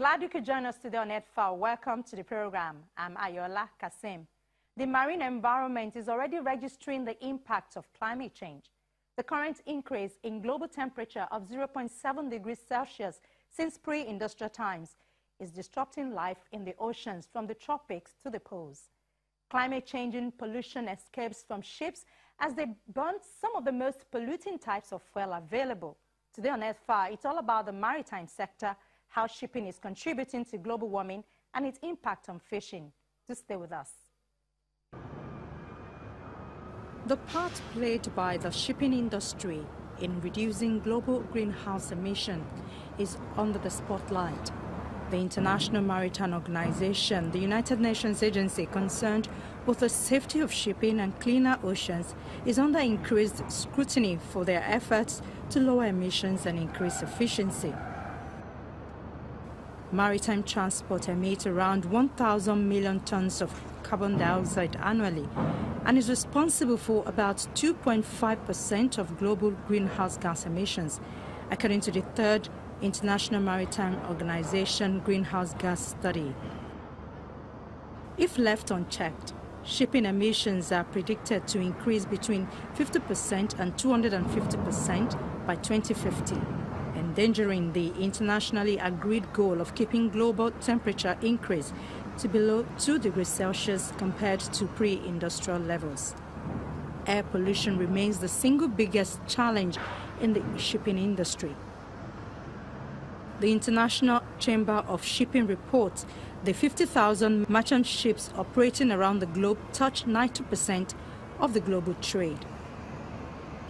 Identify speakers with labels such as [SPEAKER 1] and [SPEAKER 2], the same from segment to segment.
[SPEAKER 1] Glad you could join us today on Earth File. Welcome to the program. I'm Ayola Kasim. The marine environment is already registering the impact of climate change. The current increase in global temperature of 0.7 degrees Celsius since pre-industrial times is disrupting life in the oceans from the tropics to the poles. Climate changing pollution escapes from ships as they burn some of the most polluting types of fuel available. Today on Earth File, it's all about the maritime sector, how shipping is contributing to global warming and its impact on fishing. Do stay with us. The part played by the shipping industry in reducing global greenhouse emission is under the spotlight. The International Maritime Organization, the United Nations agency concerned with the safety of shipping and cleaner oceans, is under increased scrutiny for their efforts to lower emissions and increase efficiency. Maritime transport emits around 1,000 million tons of carbon dioxide annually and is responsible for about 2.5% of global greenhouse gas emissions, according to the third International Maritime Organization greenhouse gas study. If left unchecked, shipping emissions are predicted to increase between 50% and 250% by 2050, endangering the internationally agreed goal of keeping global temperature increase to below 2 degrees Celsius compared to pre-industrial levels. Air pollution remains the single biggest challenge in the shipping industry. The International Chamber of Shipping reports the 50,000 merchant ships operating around the globe touch 90% of the global trade.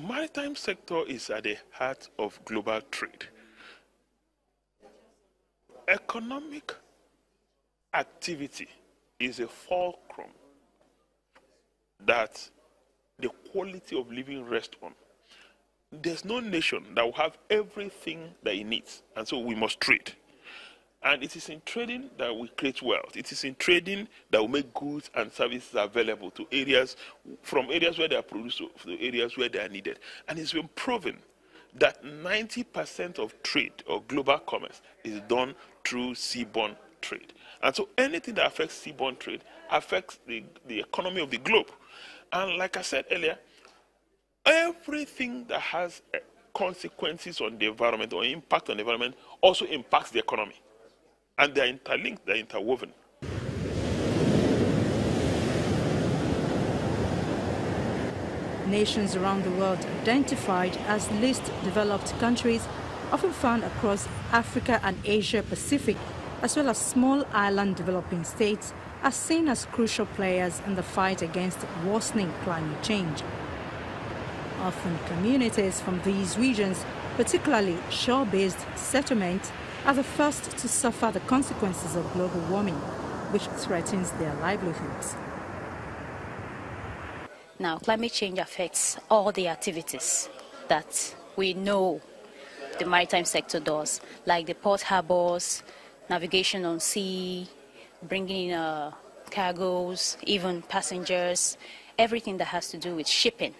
[SPEAKER 2] Maritime sector is at the heart of global trade. Economic activity is a fulcrum that the quality of living rests on there's no nation that will have everything that it needs, and so we must trade. And it is in trading that we create wealth. It is in trading that we make goods and services available to areas, from areas where they are produced to areas where they are needed. And it's been proven that 90% of trade or global commerce is done through seaborne trade. And so anything that affects seaborne trade affects the, the economy of the globe. And like I said earlier, everything that has eh, consequences on the environment or impact on the environment also impacts the economy. And they're interlinked, they're interwoven.
[SPEAKER 1] Nations around the world identified as least developed countries often found across Africa and Asia Pacific, as well as small island developing states, are seen as crucial players in the fight against worsening climate change. Often communities from these regions, particularly shore-based settlements, are the first to suffer the consequences of global warming, which threatens their livelihoods.
[SPEAKER 3] Now, climate change affects all the activities that we know the maritime sector does, like the port harbors, navigation on sea, bringing in uh, cargoes, even passengers, everything that has to do with shipping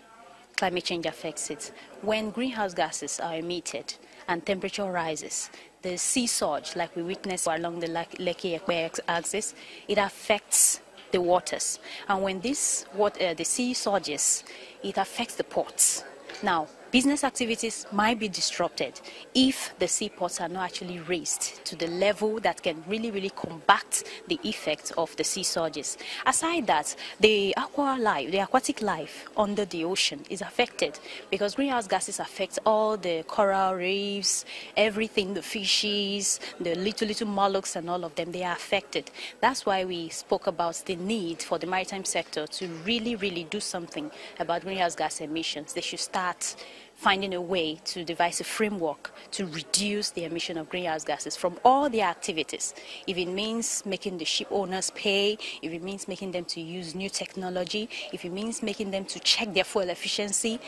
[SPEAKER 3] climate change affects it. When greenhouse gases are emitted and temperature rises, the sea surge, like we witnessed along the Lekki Epe axis, it affects the waters. And when this, what, uh, the sea surges, it affects the ports. Now, business activities might be disrupted if the seaports are not actually raised to the level that can really, really combat the effects of the sea surges. Aside that, the aqua life, the aquatic life under the ocean is affected because greenhouse gases affect all the coral reefs, everything, the fishes, the little, little mollusks and all of them, they are affected. That's why we spoke about the need for the maritime sector to really, really do something about greenhouse gas emissions. They should start finding a way to devise a framework to reduce the emission of greenhouse gases from all their activities. If it means making the ship owners pay, if it means making them to use new technology, if it means making them to check their fuel efficiency.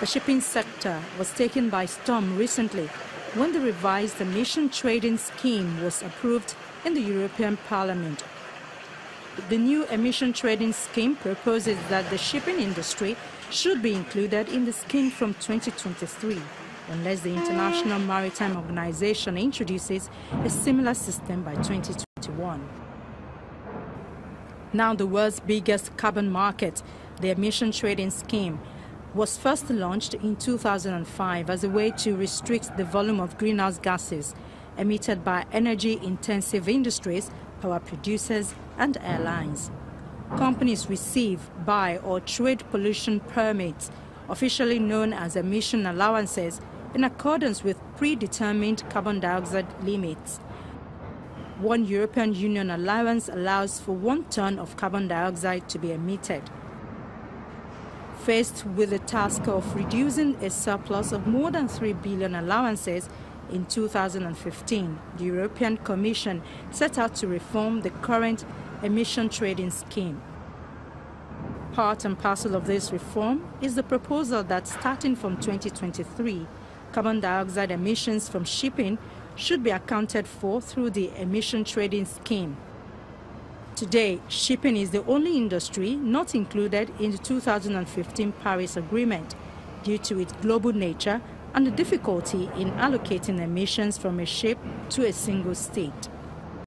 [SPEAKER 1] The shipping sector was taken by storm recently when the revised emission trading scheme was approved in the European Parliament. The new emission trading scheme proposes that the shipping industry should be included in the scheme from 2023. unless the International Maritime Organization introduces a similar system by 2021. Now the world's biggest carbon market, the emission trading scheme, was first launched in 2005 as a way to restrict the volume of greenhouse gases emitted by energy-intensive industries, power producers and airlines. Companies receive, buy or trade pollution permits, officially known as emission allowances, in accordance with predetermined carbon dioxide limits. One European Union allowance allows for one ton of carbon dioxide to be emitted. Faced with the task of reducing a surplus of more than 3 billion allowances in 2015, the European Commission set out to reform the current emission trading scheme. Part and parcel of this reform is the proposal that starting from 2023, carbon dioxide emissions from shipping should be accounted for through the emission trading scheme. Today, shipping is the only industry not included in the 2015 Paris Agreement due to its global nature and the difficulty in allocating emissions from a ship to a single state.